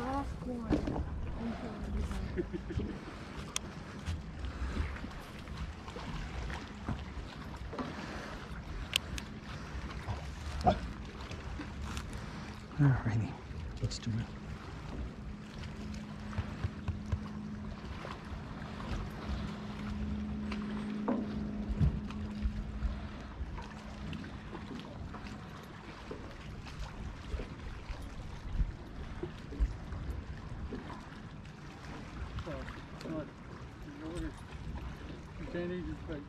last one. Alrighty, let's do it. So, it's not, in order, you can't even, like,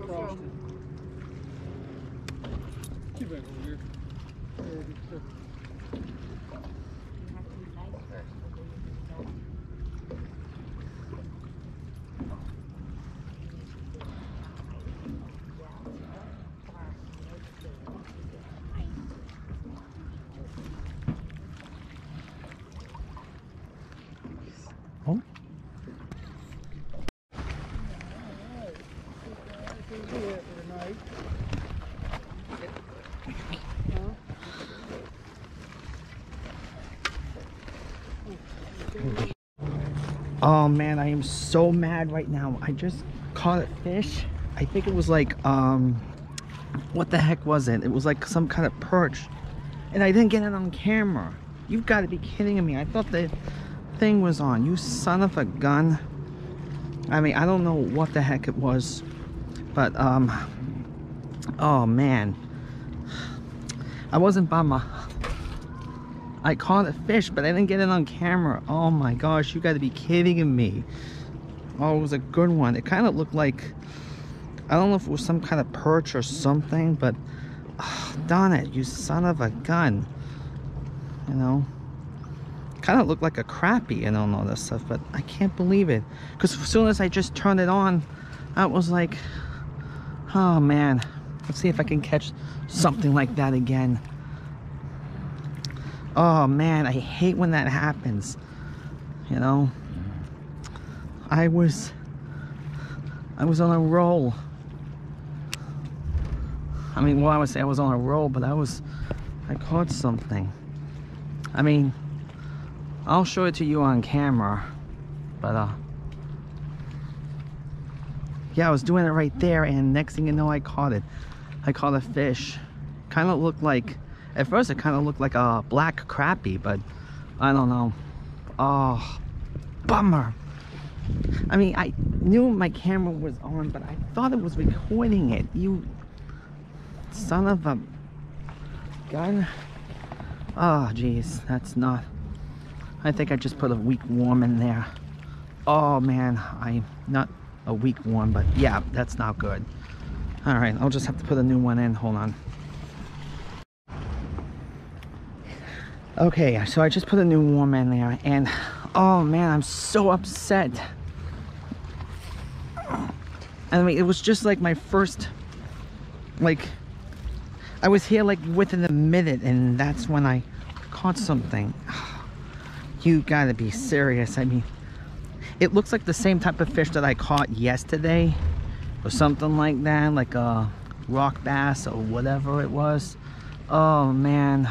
frosted. Get back over here. Yeah, good stuff. You have to be nice first before you can go. Oh, oh man, I am so mad right now. I just caught a fish. I think it was like, um, what the heck was it? It was like some kind of perch. And I didn't get it on camera. You've got to be kidding me. I thought the thing was on. You son of a gun. I mean, I don't know what the heck it was. But, um, oh man. I wasn't by my... I caught a fish, but I didn't get it on camera. Oh my gosh, you gotta be kidding me. Oh, it was a good one. It kind of looked like... I don't know if it was some kind of perch or something, but... ah, darn it, you son of a gun. You know? Kind of looked like a crappie and all this stuff, but I can't believe it. Because as soon as I just turned it on, I was like... Oh man, let's see if I can catch something like that again. Oh man, I hate when that happens. You know, I was, I was on a roll. I mean, well, I would say I was on a roll, but I was, I caught something. I mean, I'll show it to you on camera, but uh, yeah, I was doing it right there, and next thing you know, I caught it. I caught a fish. Kind of looked like, at first, it kind of looked like a black crappie, but I don't know. Oh, bummer. I mean, I knew my camera was on, but I thought it was recording it. You son of a gun. Oh, jeez, that's not. I think I just put a weak warm in there. Oh man, I'm not a weak one, but yeah, that's not good. All right, I'll just have to put a new one in. Hold on. Okay, so I just put a new one in there, and oh man, I'm so upset. I mean, it was just like my first, like, I was here like within a minute, and that's when I caught something. You gotta be serious. I mean, it looks like the same type of fish that I caught yesterday or something like that like a rock bass or whatever it was oh man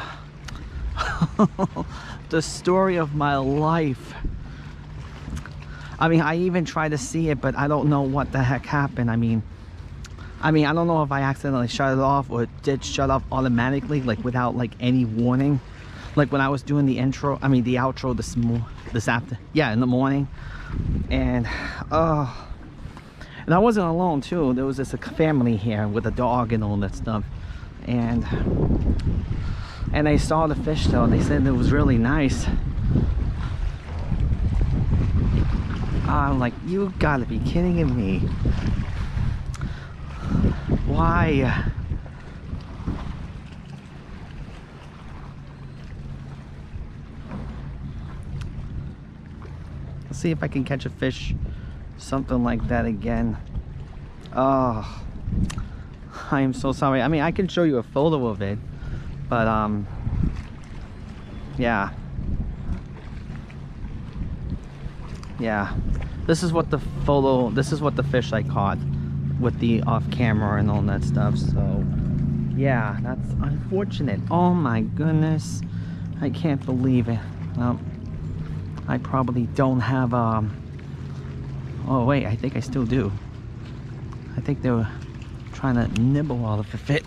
the story of my life. I mean I even tried to see it but I don't know what the heck happened. I mean I mean I don't know if I accidentally shut it off or it did shut off automatically like without like any warning. Like when I was doing the intro I mean the outro this mo this after yeah in the morning. And oh and I wasn't alone too. There was this a family here with a dog and all that stuff. And and they saw the fish though and they said it was really nice I'm like you gotta be kidding me why Let's see if I can catch a fish, something like that again. Oh, I am so sorry. I mean, I can show you a photo of it, but um, yeah. Yeah, this is what the photo, this is what the fish I caught with the off camera and all that stuff. So yeah, that's unfortunate. Oh my goodness. I can't believe it. Well, I probably don't have um oh wait I think I still do I think they were trying to nibble all of the fit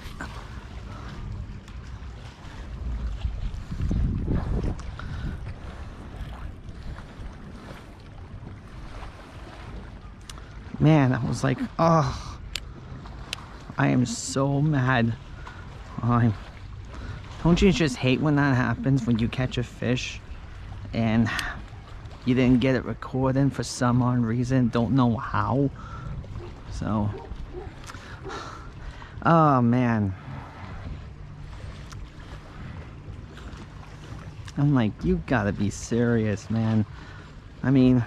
man I was like oh I am so mad. I'm don't you just hate when that happens when you catch a fish and you didn't get it recording for some odd reason don't know how? So oh man. I'm like you gotta be serious man. I mean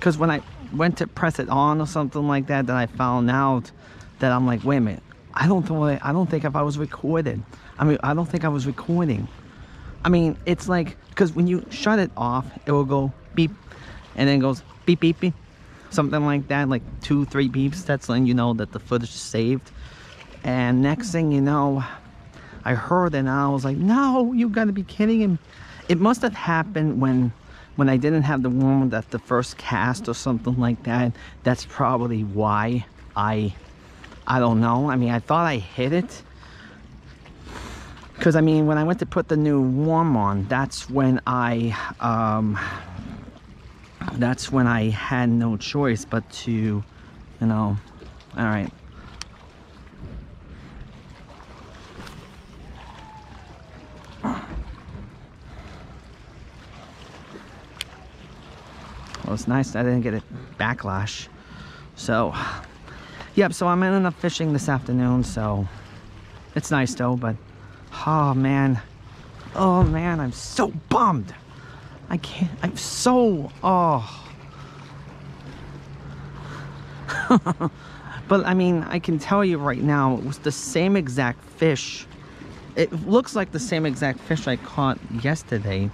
because when I went to press it on or something like that then I found out that I'm like wait a minute I don't think I don't think if I was recorded I mean I don't think I was recording I mean, it's like, because when you shut it off, it will go beep, and then goes beep, beep, beep. Something like that, like two, three beeps. That's letting you know that the footage is saved. And next thing you know, I heard and I was like, no, you gotta be kidding him. It must have happened when when I didn't have the one at the first cast or something like that. That's probably why I, I don't know. I mean, I thought I hit it because I mean when I went to put the new warm on that's when I um, that's when I had no choice but to you know all right well it's nice I didn't get a backlash so yep so I'm ending up fishing this afternoon so it's nice though but Oh man. Oh man, I'm so bummed. I can't, I'm so, oh. but I mean, I can tell you right now, it was the same exact fish. It looks like the same exact fish I caught yesterday.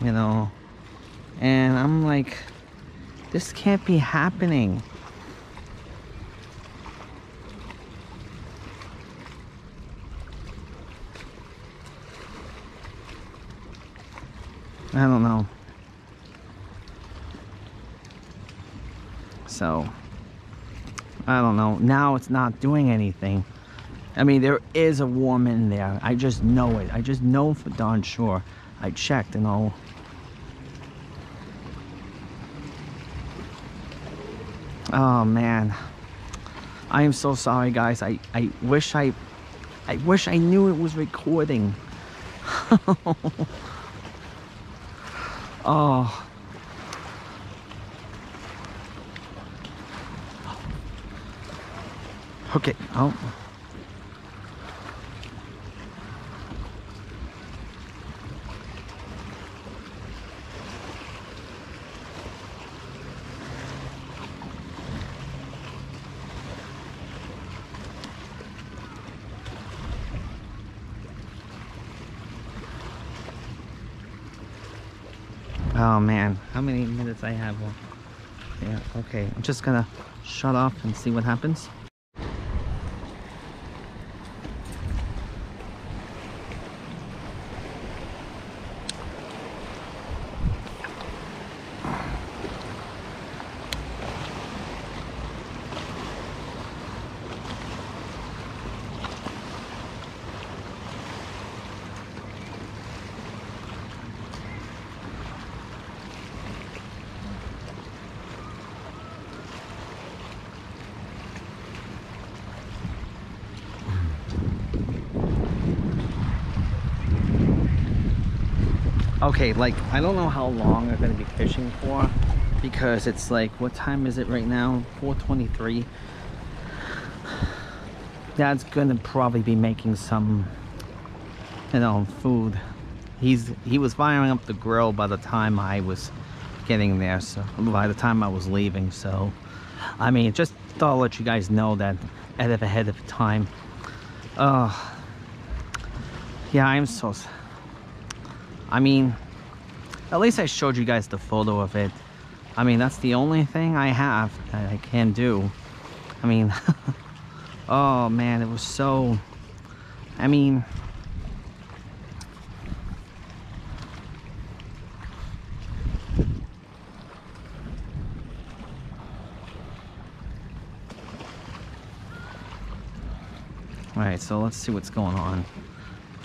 You know, and I'm like, this can't be happening. I don't know. So, I don't know. Now it's not doing anything. I mean, there is a worm in there. I just know it. I just know for darn sure. I checked and all. Oh, man. I am so sorry, guys. I, I wish I... I wish I knew it was recording. Oh. Okay. Oh. Oh man, how many minutes I have left? Yeah, okay. I'm just gonna shut off and see what happens. Okay like i don't know how long i'm gonna be fishing for because it's like what time is it right now 423 dad's gonna probably be making some you know food he's he was firing up the grill by the time I was getting there. So by the time I was leaving. So I mean, just thought I'll let you guys know that ahead of ahead of time. Uh, yeah, I'm so. I mean, at least I showed you guys the photo of it. I mean, that's the only thing I have that I can do. I mean, oh man, it was so. I mean, all right, so let's see what's going on.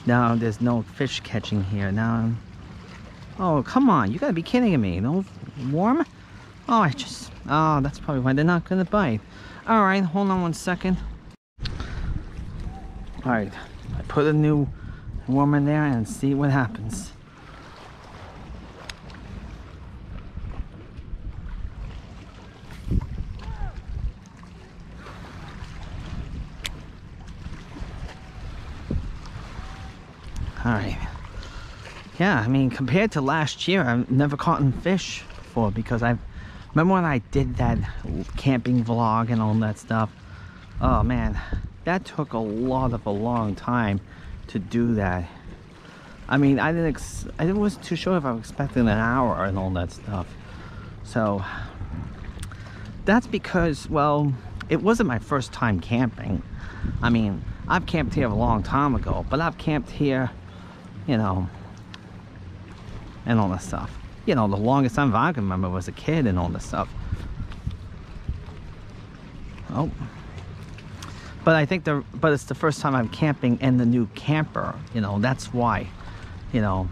Now there's no fish catching here. Now, oh come on, you gotta be kidding me. No warm? Oh, I just, oh, that's probably why they're not gonna bite. All right, hold on one second. All right, I put a new worm in there and see what happens. All right. Yeah, I mean, compared to last year, I've never caught fish before because I've remember when I did that camping vlog and all that stuff. Oh man, that took a lot of a long time to do that. I mean, I didn't. I wasn't too sure if I was expecting an hour and all that stuff. So that's because, well, it wasn't my first time camping. I mean, I've camped here a long time ago, but I've camped here, you know, and all this stuff. You know, the longest time I can remember was a kid and all this stuff. Oh. But I think the but it's the first time I'm camping in the new camper. You know, that's why. You know.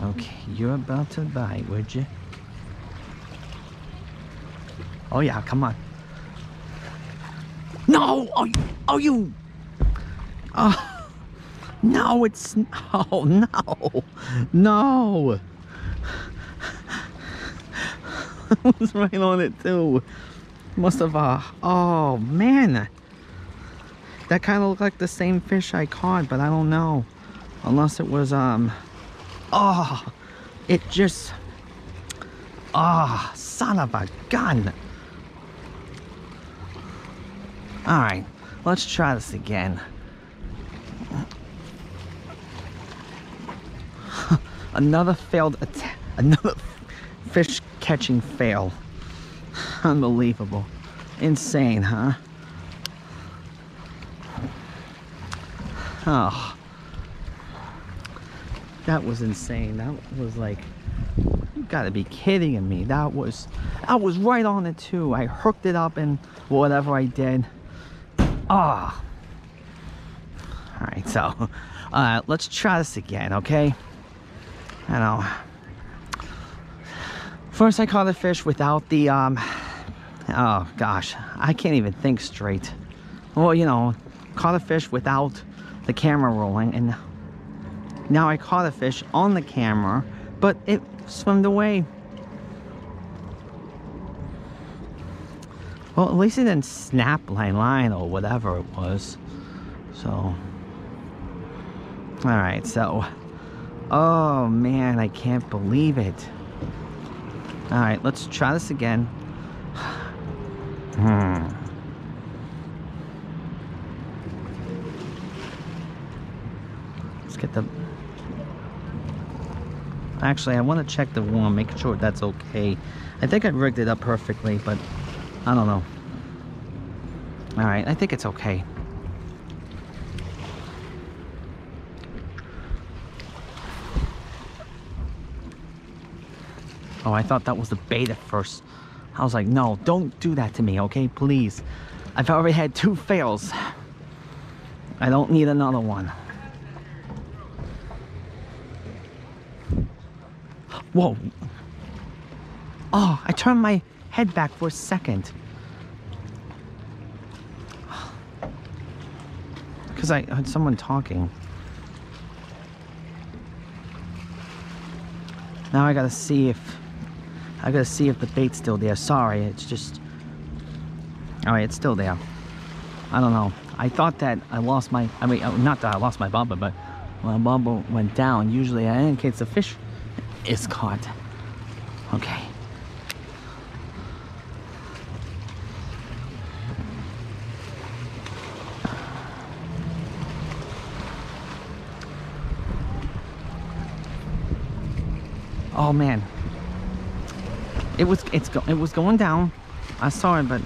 Okay, you're about to bite, would you? Oh yeah, come on. No! Oh, you, oh you! Oh, no, it's oh no, no. I was right on it too. Must have uh oh man. That kind of looked like the same fish I caught, but I don't know. Unless it was um oh it just ah son of a gun. Alright, let's try this again. Another failed attack. Another fish catching fail. Unbelievable. Insane, huh? Oh. That was insane. That was like you gotta be kidding me. That was I was right on it too. I hooked it up and whatever I did. Ah. Alright, so uh, let's try this again, okay? I know. First I caught the fish without the um oh gosh, I can't even think straight. Well, you know, caught a fish without the camera rolling and now I caught a fish on the camera, but it swam away. Well, at least it didn't snap line line or whatever it was. So, alright, so, oh man, I can't believe it. Alright, let's try this again. Hmm. Let's get the. Actually, I want to check the worm, make sure that's okay. I think I rigged it up perfectly, but I don't know. Alright, I think it's okay. Oh, I thought that was the bait at first. I was like, no, don't do that to me, okay? Please. I've already had two fails. I don't need another one. Whoa. Oh, I turned my head back for a second. Because I heard someone talking. Now I gotta see if I gotta see if the bait's still there. Sorry, it's just Alright, it's still there. I don't know. I thought that I lost my I mean uh, not that I lost my bumper, but Well, bubble went down. Usually that indicates the fish is caught. Okay. Oh man. It was it's go, it was going down. I saw it, but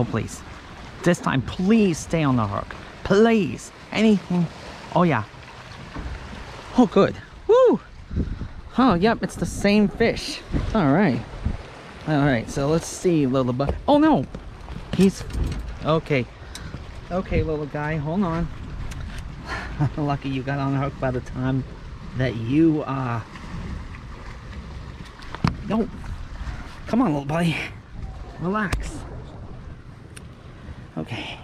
Oh, please. This time, please stay on the hook. Please. Anything. Oh, yeah. Oh, good. Woo! Oh, yep, it's the same fish. All right. All right, so let's see, little bug. Oh, no. He's... Okay. Okay, little guy, hold on. Lucky you got on the hook by the time that you, uh... No. Come on, little buddy. Relax. Okay.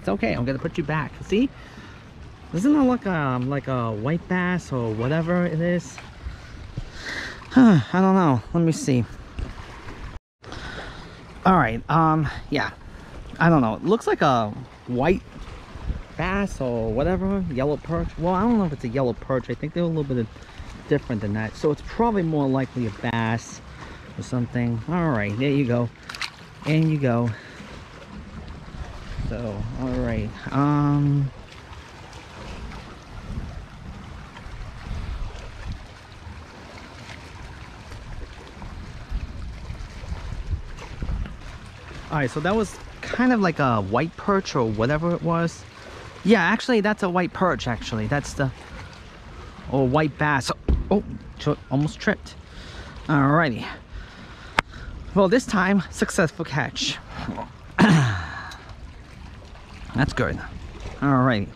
It's okay. I'm gonna put you back. See? Doesn't that look um like a white bass or whatever it is? Huh, I don't know. Let me see. All right. Um. Yeah. I don't know. It looks like a white bass or whatever. Yellow perch. Well, I don't know if it's a yellow perch. I think they're a little bit different than that. So it's probably more likely a bass or something. All right. There you go and you go so all right um. All right so that was kind of like a white perch or whatever it was. Yeah actually that's a white perch actually. That's the or white bass. Oh almost tripped. Alrighty well, this time, successful catch. That's good. Alright.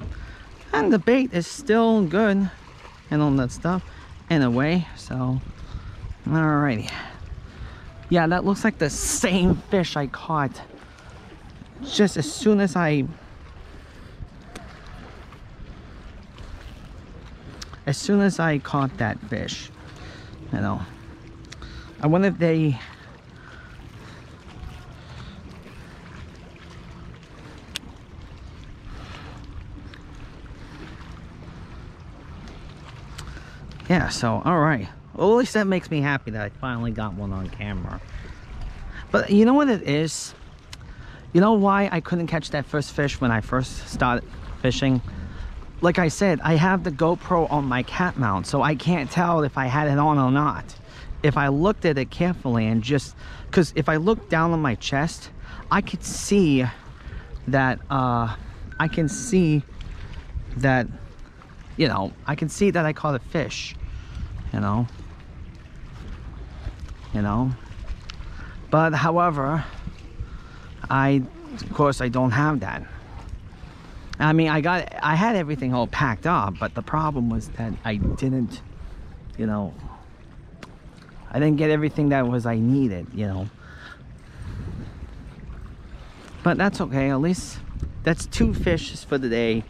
And the bait is still good and all that stuff in a way. So, alrighty. Yeah, that looks like the same fish I caught just as soon as I as soon as I caught that fish you know I wonder if they yeah so all right. Well at least that makes me happy that i finally got one on camera. But you know what it is? You know why i couldn't catch that first fish when i first started fishing? Like i said i have the gopro on my cat mount so i can't tell if i had it on or not. If i looked at it carefully and just because if i look down on my chest i could see that uh i can see that you know, I can see that I caught a fish, you know, you know, but however, I, of course, I don't have that. I mean, I got, I had everything all packed up, but the problem was that I didn't, you know, I didn't get everything that was I needed, you know. But that's okay, at least that's two fishes for the day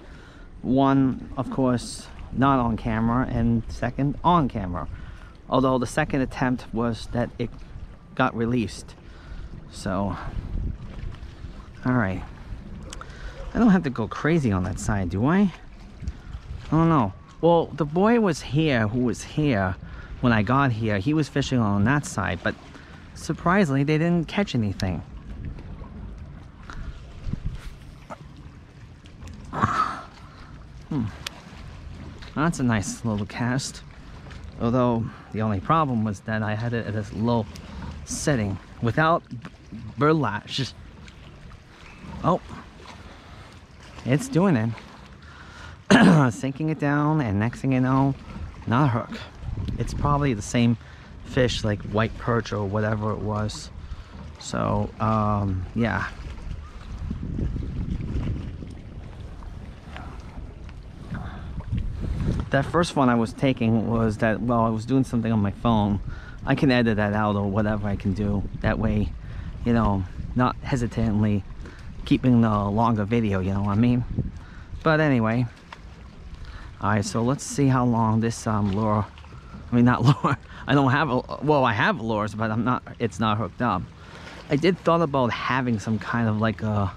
one of course not on camera and second on camera. Although the second attempt was that it got released. So all right. I don't have to go crazy on that side do I? I don't know. Well the boy was here who was here when I got here. He was fishing on that side but surprisingly they didn't catch anything. Hmm. That's a nice little cast. Although the only problem was that I had it at a low setting without burlash. Oh, it's doing it. Sinking it down and next thing you know, not a hook. It's probably the same fish like white perch or whatever it was. So um, yeah, that first one I was taking was that well I was doing something on my phone I can edit that out or whatever I can do. That way, you know, not hesitantly keeping the longer video, you know what I mean? But anyway, alright, so let's see how long this um, lure, I mean, not lure, I don't have, a, well, I have lures, but I'm not, it's not hooked up. I did thought about having some kind of like a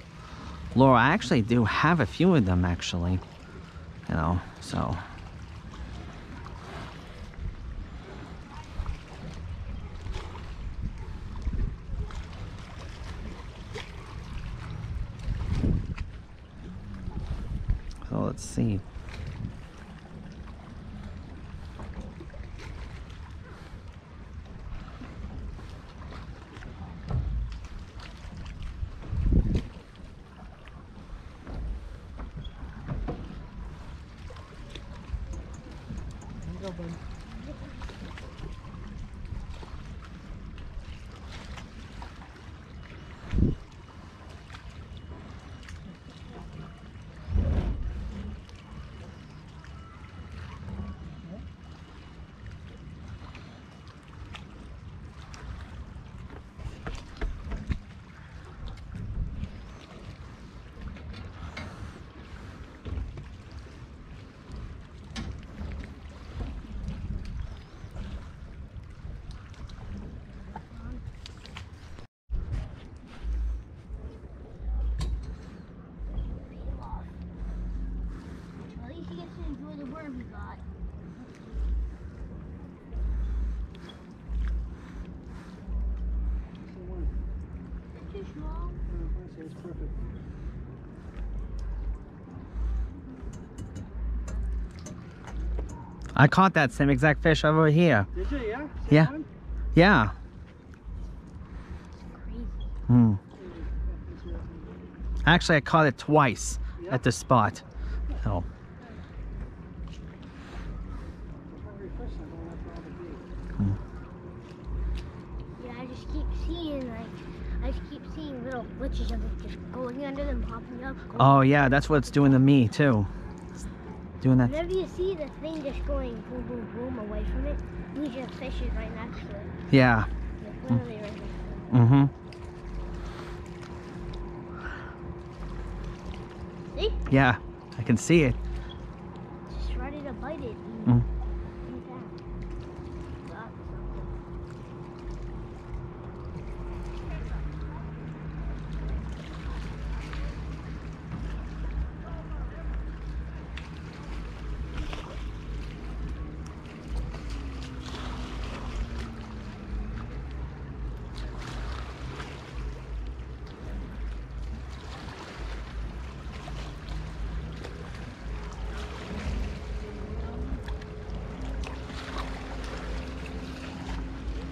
lure. I actually do have a few of them, actually, you know, so. So let's see. Here you go, bud. At least he gets to enjoy the worm he got. So one. Too small. Uh, I say it's perfect. I caught that same exact fish over here. Did you? Yeah. Same Yeah. one? Yeah. Crazy. Hmm. Actually, I caught it twice Yeah. at the spot. So, Hungry fish, I'm going after all the bait. Yeah, I just keep seeing like I just keep seeing little glitches of it just going under them, popping up. Going. Oh yeah, that's what it's doing to me too. It's doing that. Whenever you see the thing just going boom, boom, boom away from it, means your fish is right next to it. Yeah. Like literally right next to it. Mm-hmm. See? Yeah, I can see it. Just ready to bite it. Mm. And eat that. Got something.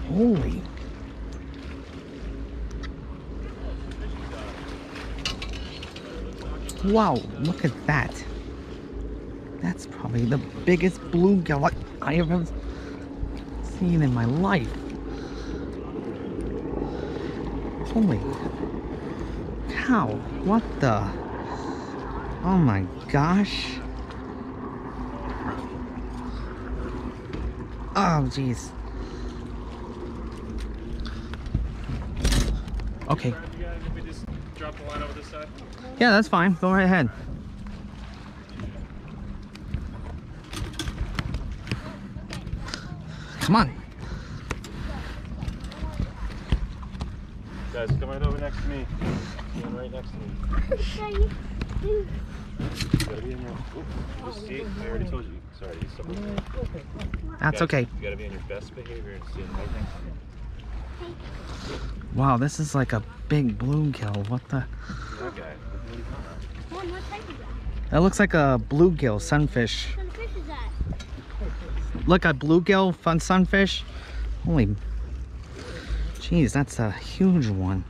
Holy. Wow, look at that. That's probably the biggest bluegill I have ever seen in my life. Holy cow, what the? Oh my gosh. Oh, jeez. Okay. You got it? If we just drop the line over this side? Yeah, that's fine. Go right ahead. Come on. Guys, come right over next to me. Come right next to me. You- you- You gotta be in your. Oop, see, I already told you. Sorry, you stuck with me. That's Guys, okay. You gotta be on your best behavior and stand right next to me. Wow, this is like a big bluegill. What the? That guy. Look what he's on. What type is that? That looks like a bluegill sunfish. What kind of fish is that? Look, a bluegill fun sunfish. Holy. Jeez, that's a huge one.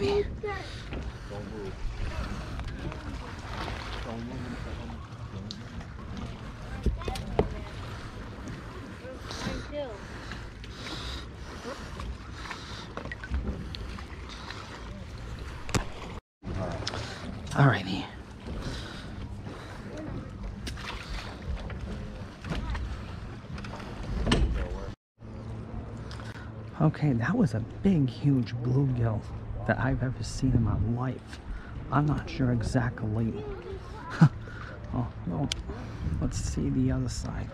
Maybe Alrighty. Okay, that was a big, huge bluegill that I've ever seen in my life. I'm not sure exactly. oh, well, let's see the other side.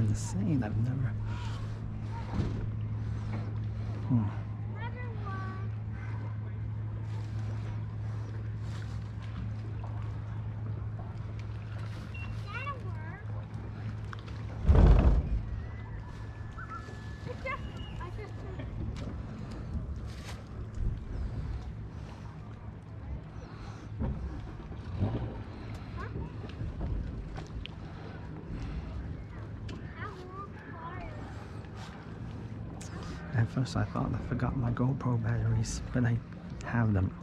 I've never. Hmm. Another one. That'll work. It's just, I just How long are you? At first, I thought I forgot my GoPro batteries, but I have them.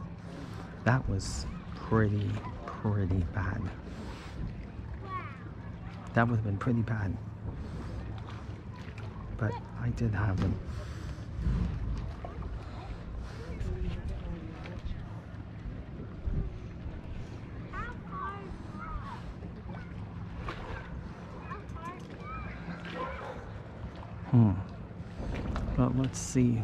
That was pretty, pretty bad. That would have been pretty bad. But I did have them. How far? How far? Hmm. But let's see.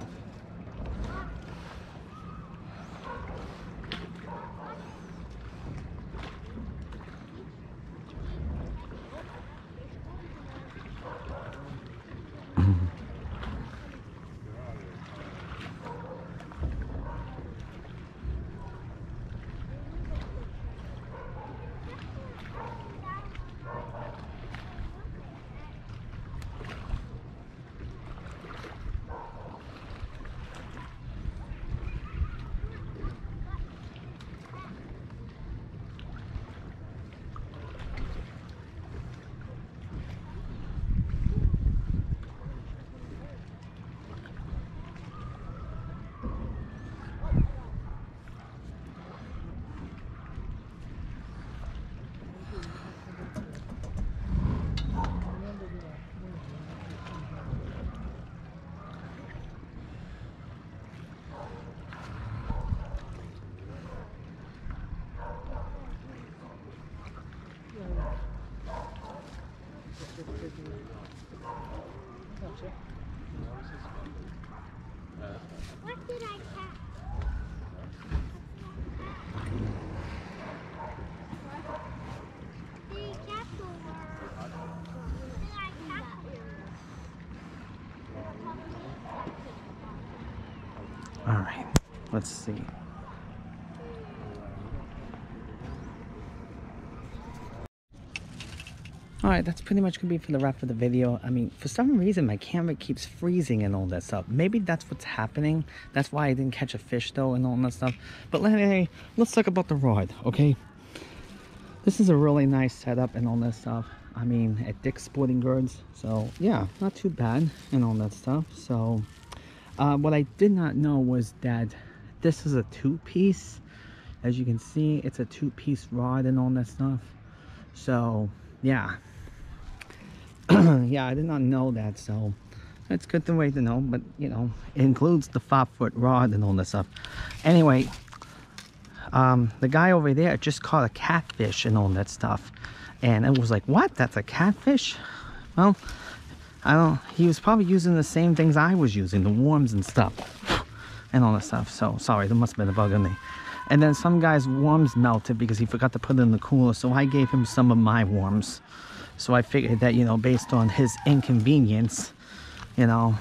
All right. Let's see. Alright, that's pretty much gonna be for the wrap of the video. I mean, for some reason my camera keeps freezing and all that stuff. Maybe that's what's happening. That's why I didn't catch a fish though and all that stuff. But anyway, let's talk about the rod, okay? This is a really nice setup and all that stuff. I mean, at Dick's Sporting Goods. So yeah, not too bad and all that stuff. So uh, what I did not know was that this is a two-piece. As you can see, it's a two-piece rod and all that stuff. So yeah, yeah, I did not know that, so it's good to way to know. But you know, it includes the five foot rod and all that stuff. Anyway, um, the guy over there just caught a catfish and all that stuff, and it was like, what? That's a catfish? Well, I don't. He was probably using the same things I was using, the worms and stuff, and all that stuff. So sorry, there must have been a bug on me. And then some guy's worms melted because he forgot to put it in the cooler, so I gave him some of my worms. So I figured that, you know, based on his inconvenience, you know,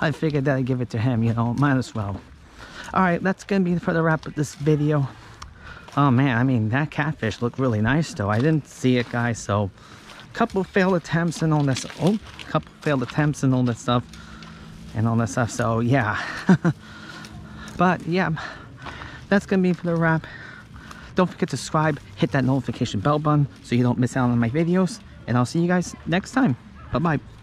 I figured that I'd give it to him, you know, might as well. All right, that's gonna be for the wrap of this video. Oh man, I mean, that catfish looked really nice though. I didn't see it, guys, so couple failed attempts and all this. Oh, couple failed attempts and all that stuff. And all that stuff, so yeah. but yeah, that's gonna be for the wrap. Don't forget to subscribe, hit that notification bell button so you don't miss out on my videos. And I'll see you guys next time. Bye-bye.